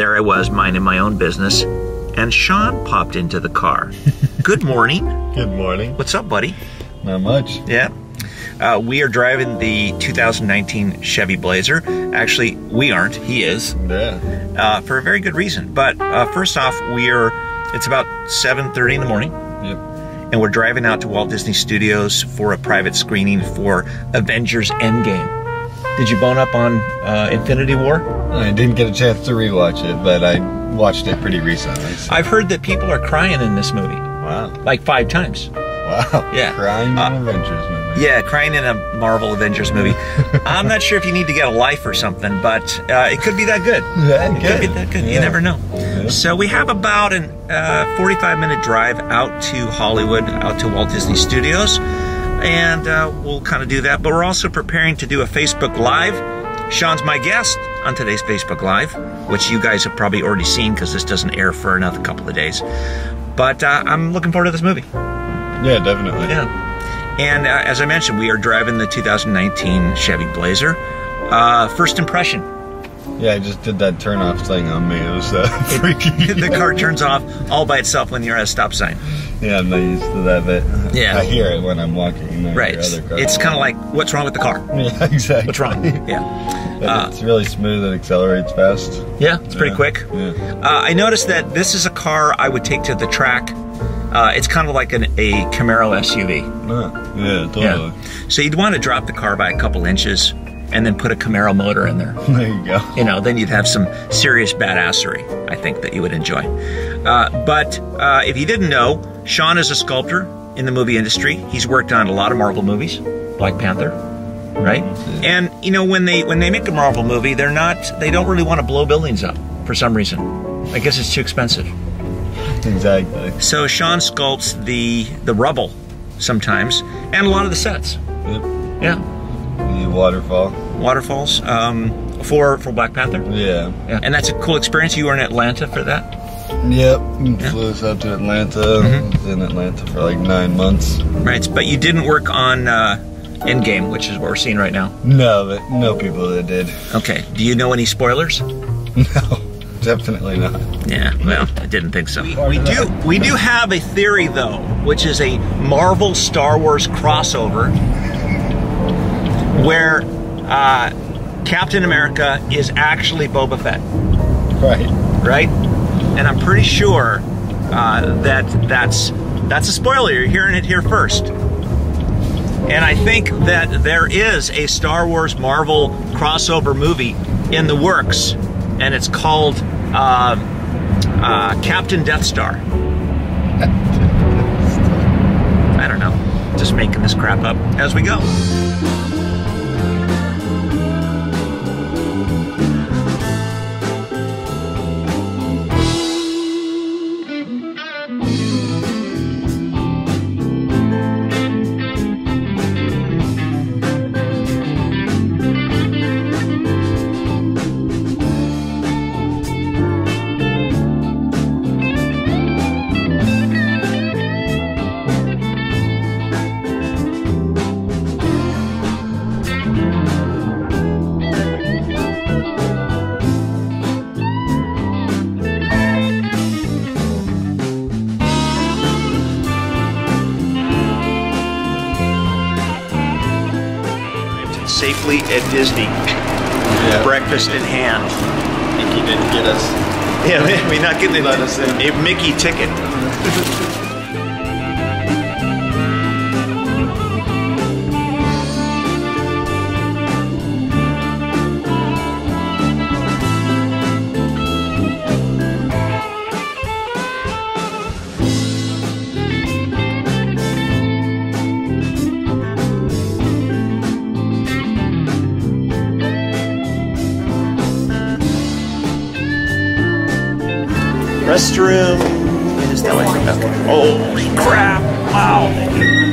I was minding my own business, and Sean popped into the car. Good morning. Good morning. What's up, buddy? Not much. Yeah. Uh, we are driving the 2019 Chevy Blazer. Actually, we aren't. He is. Yeah. Uh, for a very good reason. But uh, first off, we are. It's about 7:30 in the morning, Yep. and we're driving out to Walt Disney Studios for a private screening for Avengers Endgame. Did you bone up on uh, Infinity War? I didn't get a chance to rewatch it, but I watched it pretty recently. so- I've heard that people are crying in this movie, Wow. like five times. Wow. Yeah. Crying in Uh, Avengers movie. Yeah, crying in a Marvel Avengers movie. I'm not sure if you need to get a life or something, but uh, it could be that good. Yeah, It could be that good. You never know. Yeah. So we have about a uh, 45 minute drive out to Hollywood, out to Walt Disney Studios, and uh, we'll kind of do that. But we're also preparing to do a Facebook Live. Sean's my guest on today's Facebook Live, which you guys have probably already seen because this doesn't air for another couple of days. But uh, I'm looking forward to this movie. Yeah, definitely. Yeah. And uh, as I mentioned, we are driving the 2019 Chevy Blazer. Uh, first impression Yeah, I just did that turn off thing on me. It was uh, freaky. the car turns off all by itself when you're at a stop sign. yeah, I'm not used to that bit. Yeah. I hear it when I'm walking. and I Right. hear other cars. It's kind of like, what's wrong with the car? Yeah, exactly. What's wrong? Yeah. Uh, it's really smooth. It accelerates fast. Yeah, it's pretty Yeah. quick. Yeah. Uh, I noticed that this is a car I would take to the track. Uh, it's kind of like an, a Camaro SUV. Ah, yeah, totally. Yeah. So you'd want to drop the car by a couple inches and then put a Camaro motor in there. There you go. you know, then you'd have some serious badassery, I think, that you would enjoy. Uh, but uh, if you didn't know, Sean is a sculptor in the movie industry. He's worked on a lot of Marvel movies, Black Panther, right? And you know, when they when they make a Marvel movie, they're not they don't really want to blow buildings up for some reason. I guess it's too expensive. Exactly. So Sean sculpts the the rubble sometimes, and a lot of the sets. Yep. Yeah, The waterfall. waterfalls um, for for Black Panther. Yeah. Yeah, and that's a cool experience. You were in Atlanta for that. Yep. Flew us out to Atlanta. Mm-hmm. Was in Atlanta for like nine months. Right, but you didn't work on uh, Endgame, which is what we're seeing right now. No, but no people that did. Okay, do you know any spoilers? No, definitely not. Yeah, well, I didn't think so. We, we do we do have a theory though, which is a Marvel Star Wars crossover where uh, Captain America is actually Boba Fett, Right. right? And I'm pretty sure uh, that that's that's a spoiler. You're hearing it here first. And I think that there is a Star Wars Marvel crossover movie in the works, and it's called uh, uh, Captain Death Star. I don't know. Just making this crap up as we go. Safely at Disney, Yeah. breakfast in hand. Mickey didn't get us. Yeah, we're not getting Let us in. a Mickey ticket. Restroom. Is that way? Okay. Holy crap! Wow.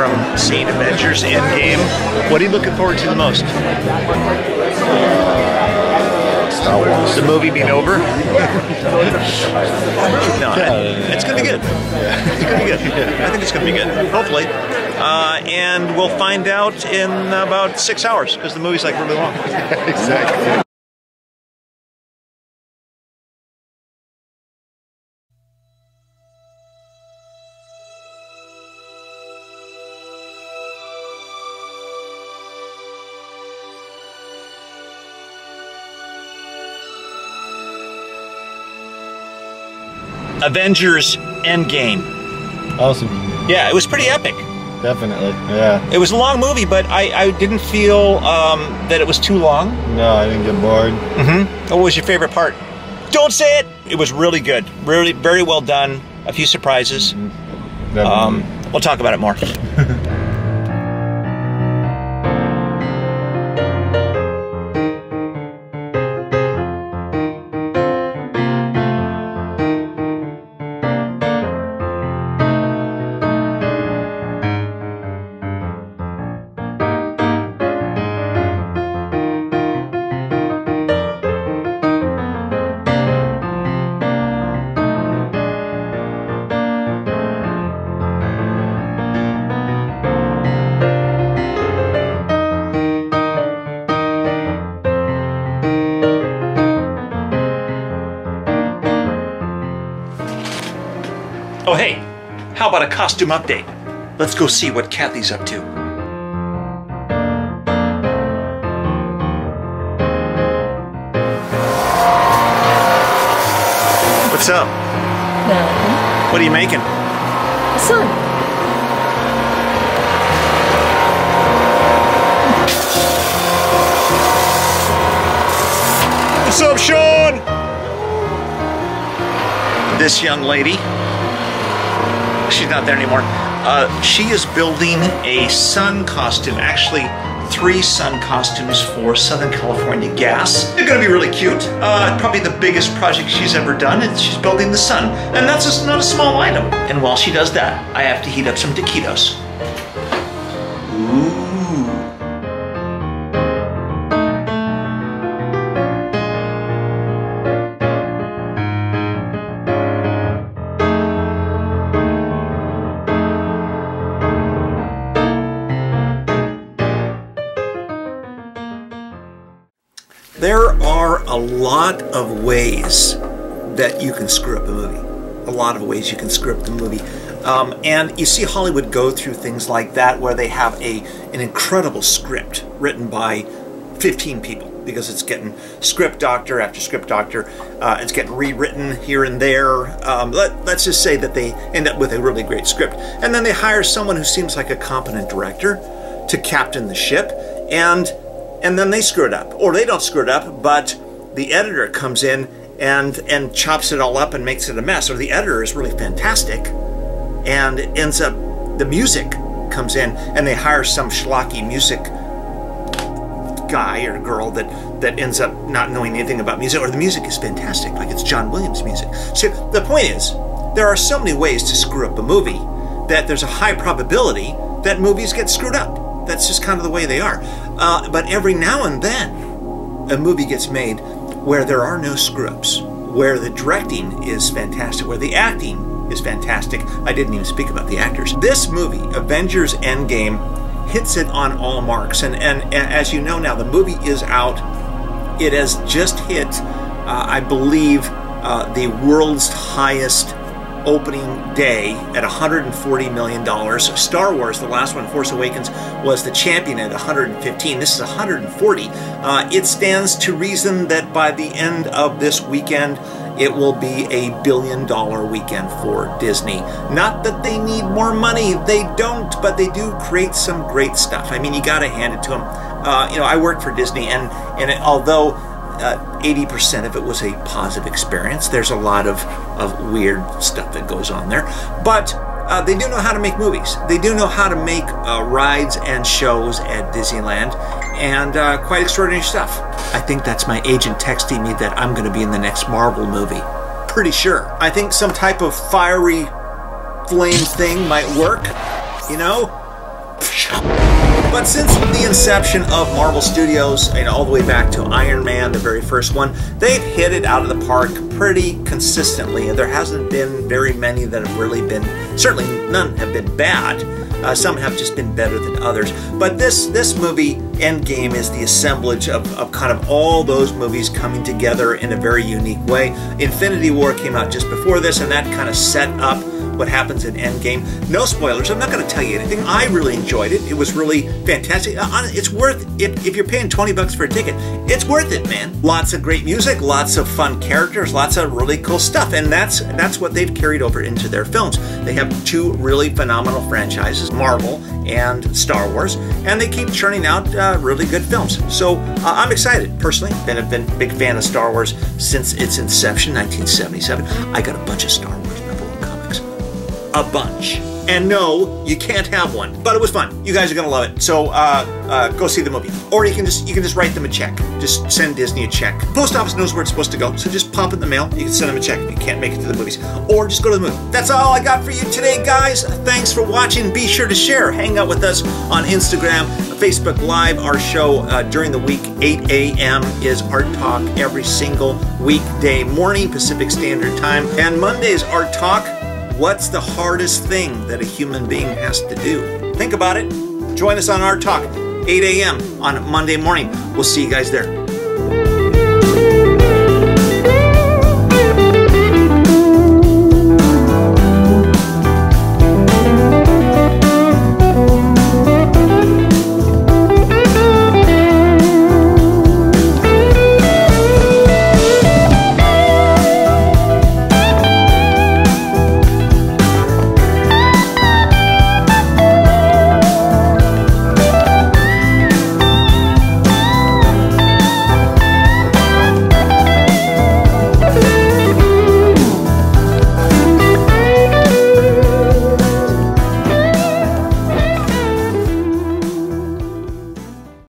From seeing Avengers Endgame. What are you looking forward to the most? The movie being over? no, it's going to be good. It's going to be good. I think it's going to be good. Hopefully. Uh, and we'll find out in about six hours because the movie's like really long. exactly. Avengers Endgame. Awesome. Yeah, it was pretty epic. Definitely. Yeah. It was a long movie, but I, I didn't feel um, that it was too long. No, I didn't get bored. Mm-hmm. What was your favorite part? Don't say it. It was really good. Really, very well done. A few surprises. Definitely. Um, we'll talk about it more. about a costume update? Let's go see what Kathy's up to. What's up? Nothing. What are you making? A sun. What's up, Sean? This young lady, she's not there anymore. Uh, she is building a sun costume, actually, three sun costumes for Southern California Gas. They're gonna be really cute. Uh, probably the biggest project she's ever done, and she's building the sun. And that's just not a small item. And while she does that, I have to heat up some taquitos. Ooh. There are a lot of ways that you can screw up a movie. A lot of ways you can screw up the movie. Um, and you see Hollywood go through things like that where they have a an incredible script written by 15 people because it's getting script doctor after script doctor. Uh, it's getting rewritten here and there. Um, let, let's just say that they end up with a really great script. And then they hire someone who seems like a competent director to captain the ship. And and then they screw it up, or they don't screw it up, but the editor comes in and and chops it all up and makes it a mess, or the editor is really fantastic, and it ends up the music comes in and they hire some schlocky music guy or girl that that ends up not knowing anything about music, or the music is fantastic, like it's John Williams music. So the point is, there are so many ways to screw up a movie that there's a high probability that movies get screwed up. That's just kind of the way they are. Uh, but every now and then, a movie gets made where there are no screw ups, where the directing is fantastic, where the acting is fantastic. I didn't even speak about the actors. This movie, Avengers Endgame, hits it on all marks. And, and, and as you know now, the movie is out. It has just hit, uh, I believe, uh, the world's highest opening day at 140 million dollars. Star Wars, the last one, Force Awakens, was the champion at 115. This is 140. Uh, it stands to reason that by the end of this weekend, it will be a billion dollar weekend for Disney. Not that they need more money, they don't, but they do create some great stuff. I mean, you got to hand it to them. Uh, you know, I work for Disney, and and it, although uh, 80% of it was a positive experience. There's a lot of, of weird stuff that goes on there. But uh, they do know how to make movies. They do know how to make uh, rides and shows at Disneyland and uh, quite extraordinary stuff. I think that's my agent texting me that I'm going to be in the next Marvel movie. Pretty sure. I think some type of fiery flame thing might work. you know? But since the inception of Marvel Studios, and all the way back to Iron Man, the very first one, they've hit it out of the park pretty consistently. And there hasn't been very many that have really been, certainly none have been bad. Uh, some have just been better than others. But this this movie, Endgame, is the assemblage of, of kind of all those movies coming together in a very unique way. Infinity War came out just before this, and that kind of set up what happens in Endgame. No spoilers. I'm not going to tell you anything. I really enjoyed it. It was really fantastic. Uh, it's worth if if you're paying 20 bucks for a ticket, it's worth it, man. Lots of great music, lots of fun characters, lots of really cool stuff, and that's that's what they've carried over into their films. They have two really phenomenal franchises, Marvel and Star Wars, and they keep churning out uh, really good films. So uh, I'm excited personally. Been a been big fan of Star Wars since its inception, 1977. I got a bunch of Star Wars a bunch. And no, you can't have one. But it was fun. You guys are gonna love it. So uh, uh, go see the movie, or you can just you can just write them a check. Just send Disney a check. Post office knows where it's supposed to go, so just pop it in the mail. You can send them a check if you can't make it to the movies, or just go to the movie. That's all I got for you today, guys. Thanks for watching. Be sure to share. Hang out with us on Instagram, Facebook Live. Our show uh, during the week, 8 a.m. is Art Talk every single weekday morning Pacific Standard Time, and Mondays Art Talk What's the hardest thing that a human being has to do? Think about it. Join us on Art Talk, 8 a.m. on Monday morning. We'll see you guys there.